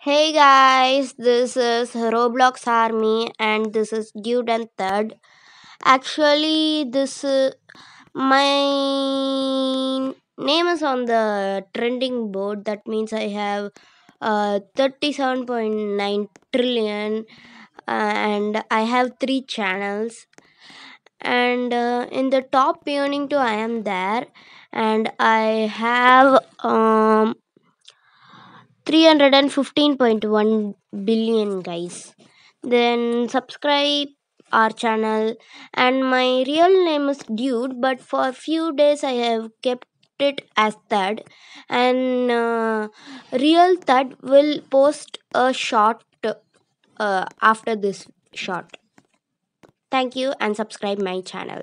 Hey guys, this is Roblox Army and this is Dude and Thud. Actually, this uh, my name is on the trending board. That means I have uh, 37.9 trillion uh, and I have three channels. And uh, in the top earning too, I am there, and I have um 315.1 billion guys. Then subscribe our channel. And my real name is dude but for a few days i have kept it as thud and uh, real thud will post a short uh, after this short. Thank you and subscribe my channel